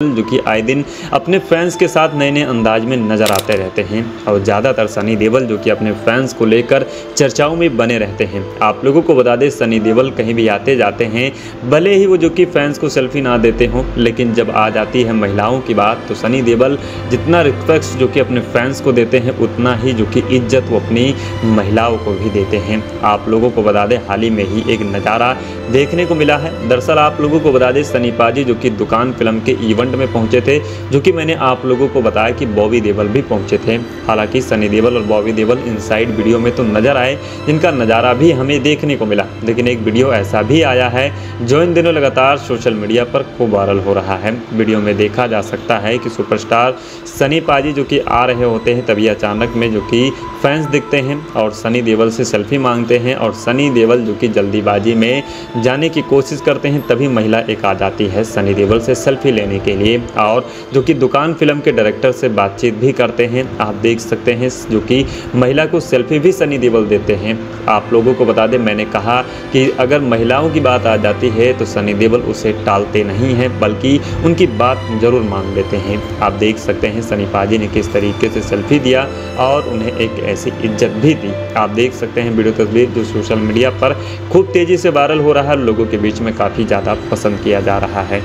जो कि आए दिन अपने फैंस के साथ नए नए अंदाज में नज़र आते रहते हैं और ज़्यादातर सनी देवल जो कि अपने फैंस को लेकर चर्चाओं में बने रहते हैं। आप लोगों को बता दें, सनी देवल कहीं भी आते जाते हैं, भले ही वो जो कि फैंस को सेल्फी ना देते हों, लेकिन जब आ जाती है महिलाओं की बात तो सनी देवल जितना रिस्पेक्ट जो कि अपने फैंस को देते हैं, उतना ही जो कि इज़्ज़त वो अपनी महिलाओं को भी देते हैं। आप लोगों को बता दें, हाल ही में ही एक नज़ारा देखने को मिला है। दरअसल आप लोगों को बता दें, सनी पाजी जो कि दुकान फ़िल्म के इवेंट में पहुँचे थे, जो कि मैंने आप लोगों को बताया कि बॉबी देवल भी पहुँचे थे। हालाँकि सनी देवल और बॉबी देवल इनसाइड वीडियो में तो नज़र आए, जिनका नज़ारा भी हमें देखने को मिला। लेकिन एक वीडियो ऐसा भी आया है, जो इन दिनों लगातार सोशल मीडिया पर खूब वायरल हो रहा है। वीडियो में देखा जा सकता है कि सुपरस्टार सनी पाजी जो कि आ रहे होते हैं, तभी अचानक में जो कि फैंस दिखते हैं और सनी देवल से सेल्फी मांगते हैं और सनी देवल जो कि जल्दीबाजी में जाने की कोशिश करते हैं, तभी महिला एक आ जाती है सनी देवल से सेल्फी लेने के लिए और जो कि दुकान फ़िल्म के डायरेक्टर से बातचीत भी करते हैं। आप देख सकते हैं जो कि महिला को सेल्फी भी सनी देवल देते हैं। आप लोगों को बता दें, मैंने कहा कि अगर महिलाओं की बात आ जाती है तो सनी देवल उसे टालते नहीं हैं, बल्कि उनकी बात ज़रूर मान लेते हैं। आप देख सकते हैं सनी पाजी ने किस तरीके से सेल्फी दिया और उन्हें एक ऐसी इज़्ज़त भी दी। आप देख सकते हैं वीडियो तस्वीर जो सोशल मीडिया पर खूब तेज़ी से वायरल हो रहा है लोगों के बीच में काफ़ी ज़्यादा पसंद किया जा रहा है।